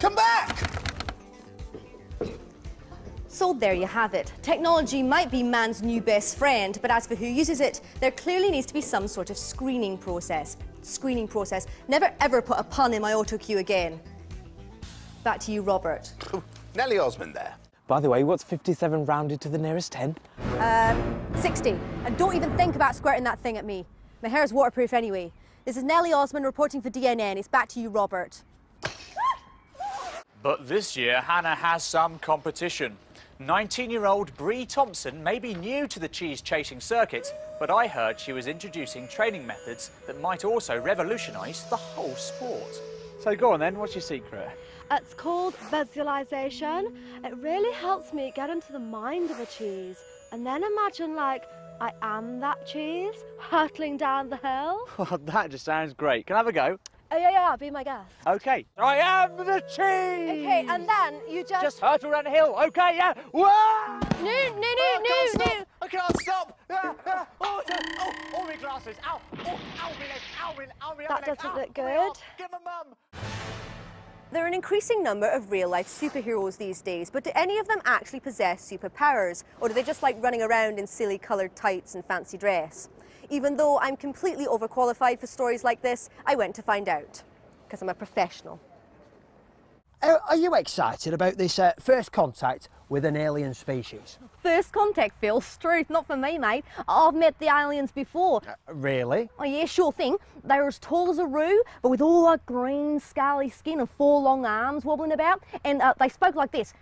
Come back! So there you have it. Technology might be man's new best friend, but as for who uses it, there clearly needs to be some sort of screening process. Screening process. Never ever put a pun in my auto cue again. Back to you, Robert. Nellie Osmond there. By the way, what's 57 rounded to the nearest 10? Um, 60. And don't even think about squirting that thing at me. My hair's waterproof anyway. This is Nellie Osmond reporting for DNN. It's back to you, Robert. But this year, Hannah has some competition. 19-year-old Bree Thompson may be new to the cheese-chasing circuit, but I heard she was introducing training methods that might also revolutionise the whole sport. So go on then, what's your secret? It's called visualization. It really helps me get into the mind of a cheese and then imagine like I am that cheese hurtling down the hill. Well, that just sounds great. Can I have a go? Oh yeah, yeah, be my guest. OK. I am the cheese! Okay, and then you just... Just hurtle around the hill, OK, yeah? Whoa! No, no, no, I no, no. I can't stop! Ah, ah, oh, oh, oh, my glasses! Ow! Oh, ow, my leg! Ow, my, ow, my That leg. doesn't Ow, look oh, good. arm. Get my mum! There are an increasing number of real life superheroes these days, but do any of them actually possess superpowers? Or do they just like running around in silly coloured tights and fancy dress? Even though I'm completely overqualified for stories like this, I went to find out. Because I'm a professional. Uh, are you excited about this uh, first contact with an alien species? First contact, Phil. Struth, not for me, mate. I've met the aliens before. Really? Oh, yeah, sure thing. They were as tall as a roo, but with all that green, scaly skin and four long arms wobbling about. And uh, they spoke like this.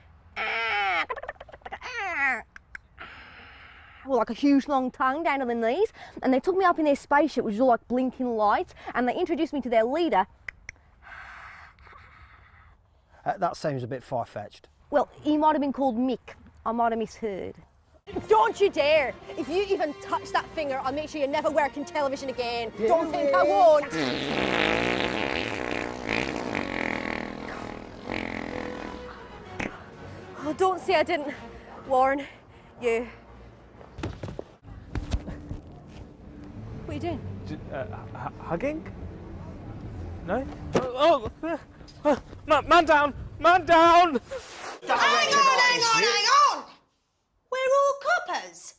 Well, like a huge long tongue down to their knees. And they took me up in their spaceship, which was all like blinking lights. And they introduced me to their leader. Uh, that seems a bit far fetched. Well, he might have been called Mick. I might have misheard. Don't you dare! If you even touch that finger, I'll make sure you're never work in television again. Don't think I won't. Oh, don't say I didn't warn you. What are you doing? Uh, hugging? No? Oh, oh, uh, man, man down! Man down! Hang on, hang on, hang on! We're all coppers.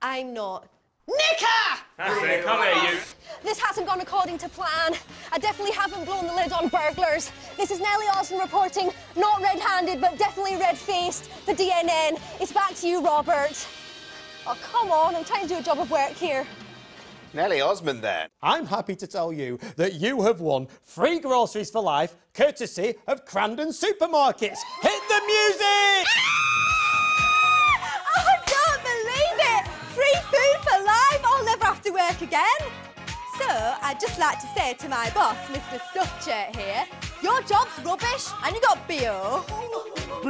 I'm not. Nicker! That's it, Come here, you. This hasn't gone according to plan. I definitely haven't blown the lid on burglars. This is Nellie Osmond reporting, not red-handed, but definitely red-faced, the DNN. It's back to you, Robert. Oh, come on, I'm trying to do a job of work here. Nellie Osmond there. I'm happy to tell you that you have won free groceries for life, courtesy of Crandon Supermarkets. Hit the music! Ah! I don't believe it! Free food for life! I'll never have to work again. So, I'd just like to say to my boss, Mr. Stuffshirt here, your job's rubbish and you got BO.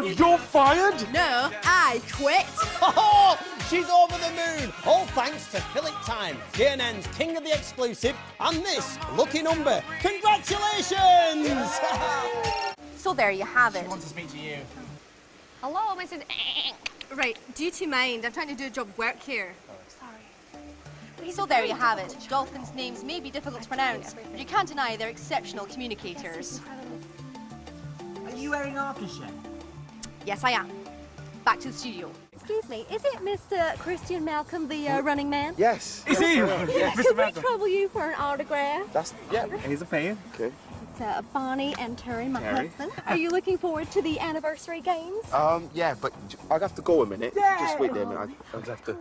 You're fired? No, I quit. Oh, She's over the moon. All thanks to Philip Time, DNN's King of the Exclusive, and this lucky number. Congratulations! So there you have it. She wants to speak to you. Hello, Mrs. Right, do you two mind? I'm trying to do a job of work here. Sorry. So there you have it. Dolphins' names may be difficult to pronounce, but you can't deny they're exceptional communicators. Are you wearing aftershave? Yes, I am. Back to the studio. Excuse me, is it Mr. Christian Malcolm, the uh, running man? Yes. Is he? Could we trouble you for an autograph? That's yeah. Here's a pen. Okay. It's uh, Bonnie and Terry, my Terry. husband. Are you looking forward to the anniversary games? Um, yeah, but I'd have to go a minute. Yeah. Just wait there a minute. I- I'd have to.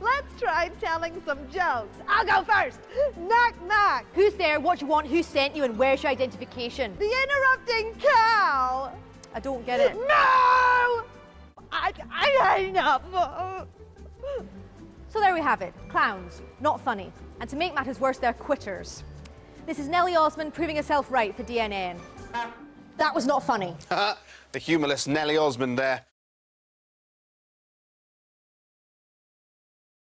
Let's try telling some jokes. I'll go first. Knock, knock. Who's there? What do you want? Who sent you? And where's your identification? The interrupting cow. I don't get it. No! I, I had enough. So there we have it. Clowns. Not funny. And to make matters worse, they're quitters. This is Nellie Osmond proving herself right for DNN. That was not funny. the humorless Nellie Osmond there.